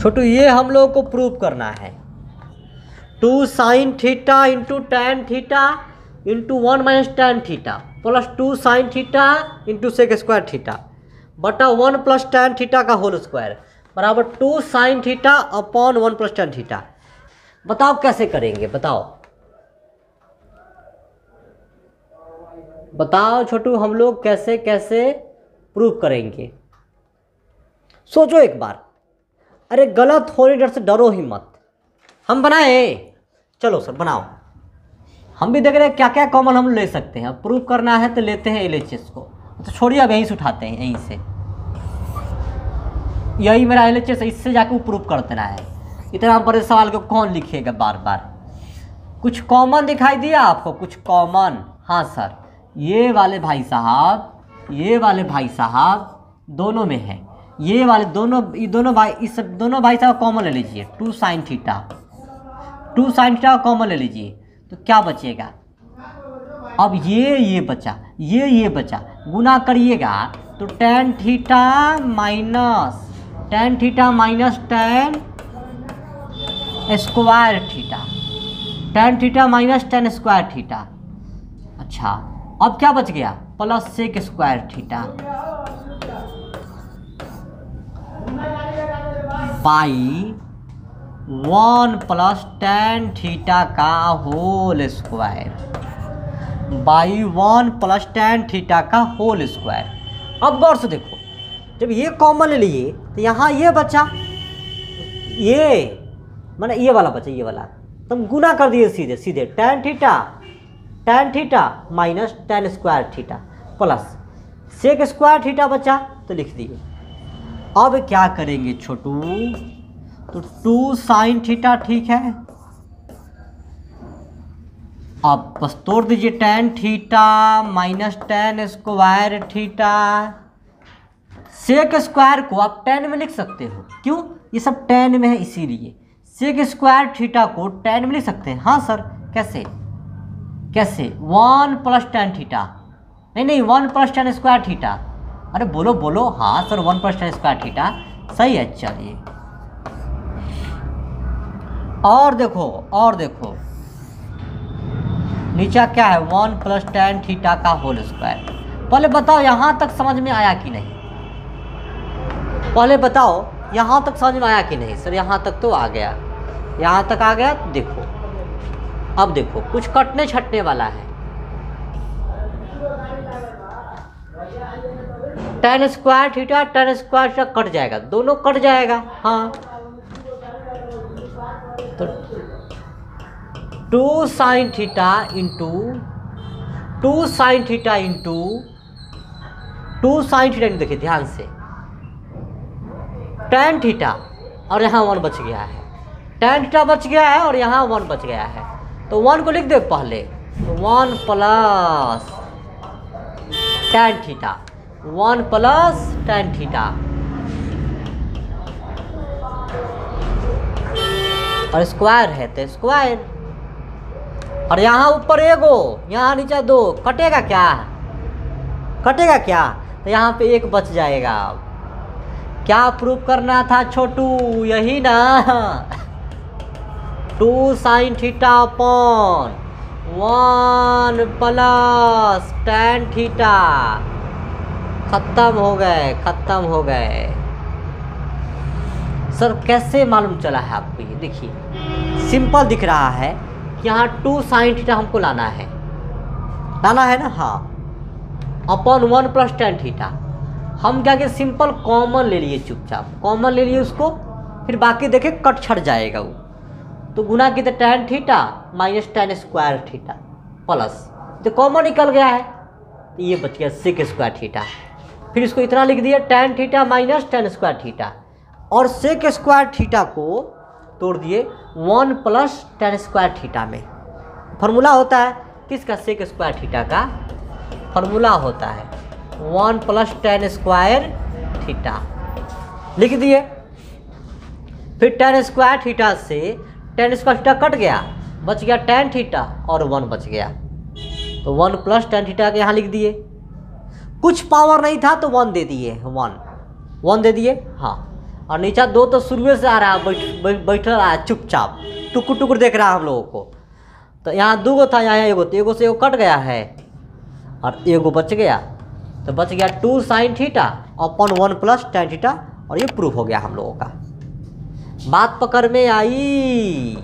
छोटू, ये हम लोगों को प्रूव करना है। Two sine theta into tan theta into one minus tan theta plus two sine theta into sec square theta बटा वन प्लस टेन थीटा का होल स्क्वायर बराबर two sine theta upon one plus tan theta बताओ कैसे करेंगे? बताओ। बताओ छोटू, हम लोग कैसे कैसे प्रूव करेंगे? सोचो एक बार। अरे गलत होने डर से डरो ही मत। हम बनाए। चलो सर, बनाओ। हम भी देख रहे हैं क्या क्या कॉमन हम ले सकते हैं। प्रूव करना है तो लेते हैं एलएचएस को। तो छोड़िए, अब यहीं से उठाते हैं, यहीं से। यही मेरा एल एच एस इससे जाके वो प्रूव कर देना है। इतना बड़े सवाल को कौन लिखेगा बार बार कुछ कॉमन दिखाई दिया आपको? कुछ कॉमन। हाँ सर, ये वाले भाई साहब, ये वाले भाई साहब दोनों में है। ये वाले दोनों, ये दोनों भाई, इस दोनों भाई साहब कॉमन ले लीजिए। Two sine theta two sine theta common ले लीजिए। तो क्या बचेगा? अब ये ये बचा, ये ये बचा। गुना करिएगा तो tan theta minus tan theta minus tan square theta tan theta minus tan square theta अच्छा अब क्या बच गया? Plus sec square theta by one plus tan theta का whole square. By one plus tan theta का whole square. अब गौर से देखो, जब ये कॉमन लिए तो यहाँ ये बचा, ये, मैंने ये वाला बचा, ये वाला। तुम गुना कर दिए सीधे सीधे tan theta tan theta minus tan square theta plus sec square theta बचा तो लिख दिए। अब क्या करेंगे छोटू? तो टू साइन थीटा ठीक है। अब बस तोड़ दीजिए tan theta minus tan square theta. Sec square को आप टेन में लिख सकते हो। क्यों? ये सब टेन में है इसीलिए। सेक स्क्वायर थीटा को टेन में लिख सकते हैं। हाँ सर, कैसे? कैसे? One plus tan theta. नहीं नहीं, one plus tan square theta. अरे बोलो बोलो। हाँ sir, one plus tan square theta सही है, चलिए। और देखो और देखो। नीचा क्या है? वन प्लस टेन थीटा का होल स्क्वायर। पहले बताओ, यहाँ तक समझ में आया कि नहीं? पहले बताओ, यहाँ तक समझ में आया कि नहीं? सर, यहाँ तक तो आ गया। यहाँ तक आ गया, देखो। अब देखो, कुछ कटने छटने वाला है। Tan square theta tan square theta cut जाएगा। दोनों कट जाएगा। हाँ। तो two sine theta into two sine theta into two sine theta into देखिए ध्यान से। टेन थीटा और यहाँ वन बच गया है। टेन थीटा बच गया है और यहाँ वन बच गया है। तो वन को लिख दे पहले। One plus tan theta one plus tan theta. और स्क्वायर है तो स्क्वायर। और यहाँ ऊपर एगो, यहाँ नीचे दो। कटेगा क्या? कटेगा क्या? तो यहाँ पे एक बच जाएगा। क्या प्रूफ करना था छोटू? यही ना। Two sine theta upon one plus tan theta. खत्म हो गए, खत्म हो गए। सर, कैसे मालूम चला है आपको ये? देखिए सिंपल दिख रहा है यहाँ टू साइन थीटा हमको लाना है। लाना है ना? हाँ। Upon one plus tan theta हम क्या कि सिंपल कॉमन ले लिए चुपचाप। कॉमन ले लिए उसको, फिर बाकी देखे कट छट जाएगा वो। तो गुना की तो tan theta minus tan square theta plus तो कॉमन निकल गया है। ये बच गया सिक्स स्क्वायर थीटा फिर इसको इतना लिख दिया tan theta minus tan square theta और सेक स्क्वायर थीटा को तोड़ दिए one plus tan square theta में। फार्मूला होता है, किसका सेक स्क्वायर थीटा का? फार्मूला होता है one plus tan square theta लिख दिए। फिर टेन स्क्वायर थीटा से टेन स्क्वायर थीटा कट गया, बच गया टेन थीटा और वन बच गया। तो वन प्लस टेन थीटा के यहाँ लिख दिए। कुछ पावर नहीं था तो वन दे दिए वन वन दे दिए हाँ। और नीचा दो तो शुरू से आ रहा है बैठ बैठ रहा है चुपचाप। टुकुर टुकुर देख रहा है हम लोगों को। तो यहाँ दो गो था, यहाँ एगो तो एगो से एगो कट गया है। और एगो बच गया। तो बच गया two sine theta upon one plus tan theta और ये प्रूफ हो गया हम लोगों का। बात पकड़ में आई।